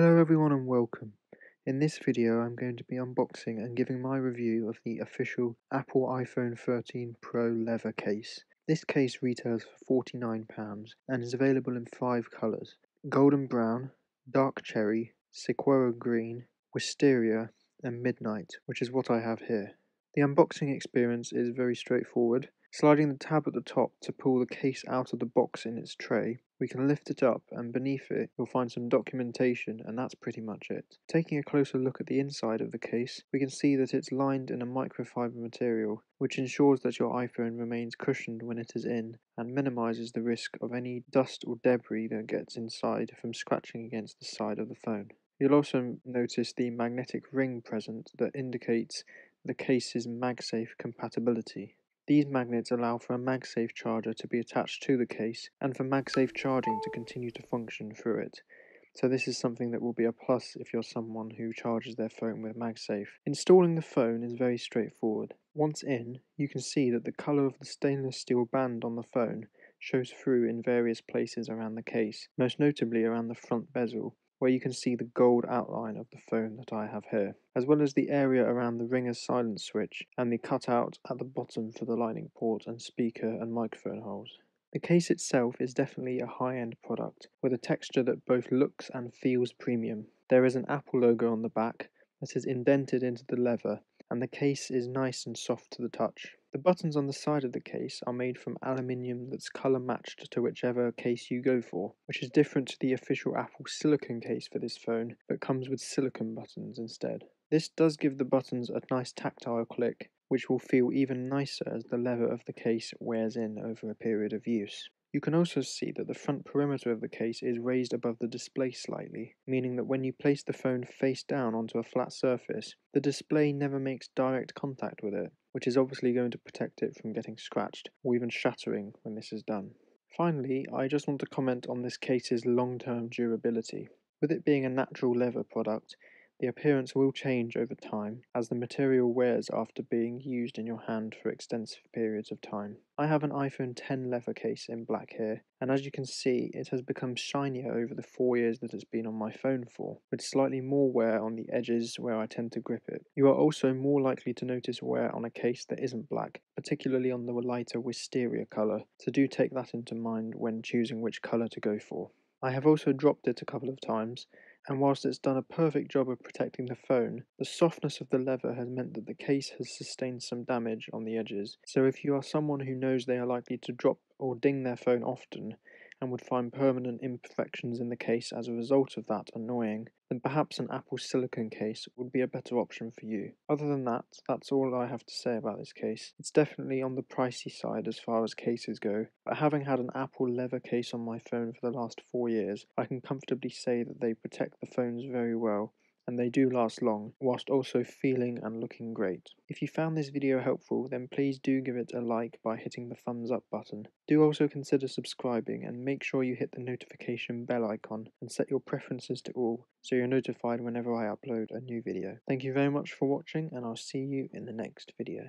Hello everyone and welcome. In this video I'm going to be unboxing and giving my review of the official Apple iPhone 13 Pro leather case. This case retails for £49 and is available in five colours. Golden brown, dark cherry, sequoia green, wisteria and midnight, which is what I have here. The unboxing experience is very straightforward. Sliding the tab at the top to pull the case out of the box in its tray, we can lift it up and beneath it you'll find some documentation and that's pretty much it. Taking a closer look at the inside of the case, we can see that it's lined in a microfiber material, which ensures that your iPhone remains cushioned when it is in and minimizes the risk of any dust or debris that gets inside from scratching against the side of the phone. You'll also notice the magnetic ring present that indicates the case's MagSafe compatibility. These magnets allow for a MagSafe charger to be attached to the case and for MagSafe charging to continue to function through it. So this is something that will be a plus if you're someone who charges their phone with MagSafe. Installing the phone is very straightforward. Once in, you can see that the colour of the stainless steel band on the phone shows through in various places around the case, most notably around the front bezel, where you can see the gold outline of the phone that I have here, as well as the area around the ringer's silence switch and the cutout at the bottom for the lightning port and speaker and microphone holes. The case itself is definitely a high-end product, with a texture that both looks and feels premium. There is an Apple logo on the back that is indented into the leather, and the case is nice and soft to the touch. The buttons on the side of the case are made from aluminium that's colour matched to whichever case you go for, which is different to the official Apple silicone case for this phone, but comes with silicone buttons instead. This does give the buttons a nice tactile click, which will feel even nicer as the leather of the case wears in over a period of use. You can also see that the front perimeter of the case is raised above the display slightly, meaning that when you place the phone face down onto a flat surface, the display never makes direct contact with it, which is obviously going to protect it from getting scratched or even shattering when this is done. Finally, I just want to comment on this case's long-term durability. With it being a natural leather product, the appearance will change over time as the material wears after being used in your hand for extensive periods of time. I have an iPhone 10 leather case in black here, and as you can see, it has become shinier over the four years that it's been on my phone for, with slightly more wear on the edges where I tend to grip it. You are also more likely to notice wear on a case that isn't black, particularly on the lighter wisteria colour, so do take that into mind when choosing which colour to go for. I have also dropped it a couple of times, and whilst it's done a perfect job of protecting the phone, the softness of the leather has meant that the case has sustained some damage on the edges. So if you are someone who knows they are likely to drop or ding their phone often, and would find permanent imperfections in the case as a result of that annoying, then perhaps an Apple silicone case would be a better option for you. Other than that, that's all I have to say about this case. It's definitely on the pricey side as far as cases go, but having had an Apple leather case on my phone for the last four years, I can comfortably say that they protect the phones very well and they do last long, whilst also feeling and looking great. If you found this video helpful, then please do give it a like by hitting the thumbs up button. Do also consider subscribing and make sure you hit the notification bell icon and set your preferences to all so you're notified whenever I upload a new video. Thank you very much for watching and I'll see you in the next video.